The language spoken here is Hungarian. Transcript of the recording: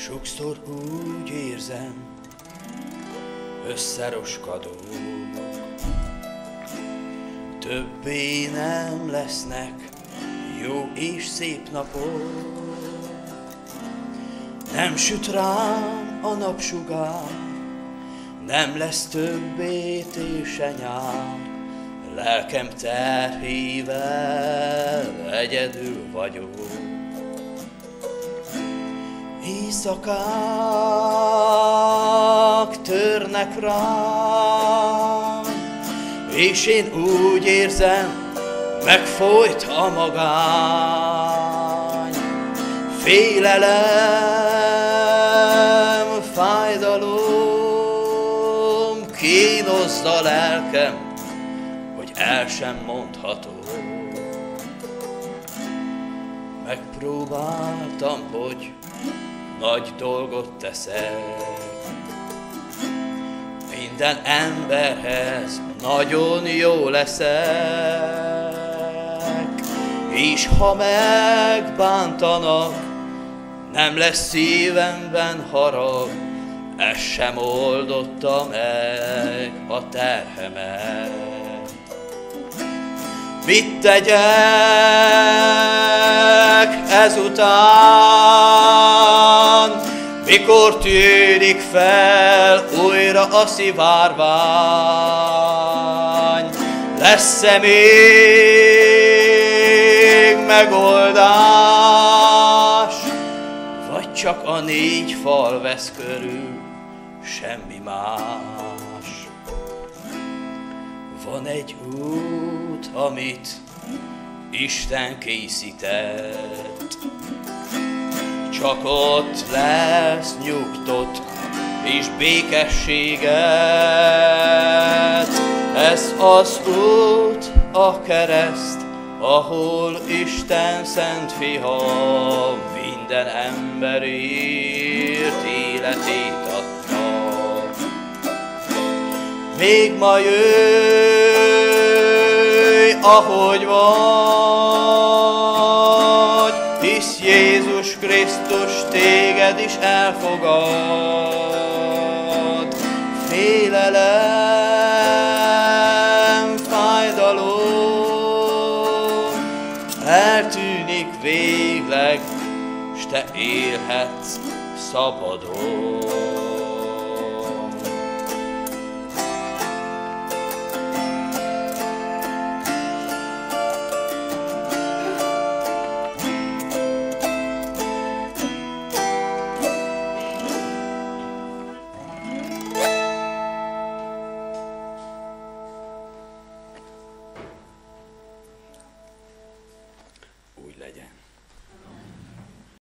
Sokszor úgy érzem, összeroskadok, többé nem lesznek jó és szép napok. Nem süt rám a napsugár, nem lesz többé tése nyár, lelkem terhével egyedül vagyok. Éjszakák törnek rám, és én úgy érzem, megfolyt a magány. Félelem, fájdalom, kínozd a lelkem, hogy el sem mondhatom. Megpróbáltam, hogy nagy dolgot teszek. Minden emberhez nagyon jó leszek, és ha megbántanak, nem lesz szívemben harag, ez sem oldotta meg a terhemet. Mit tegyek ezután, mikor tűnik fel újra a szivárvány? Lesz-e még megoldás, vagy csak a négy fal vesz körül, semmi más? Van egy út, amit Isten készített, csak ott lesz nyugtot és békességet. Ez az út, a kereszt, ahol Isten szent fia minden emberért életét adta. Még ma jöjj, ahogy vagy, hisz Jézus Krisztus téged is elfogad. Félelem, fájdalom, eltűnik végleg, s te élhetsz szabadon.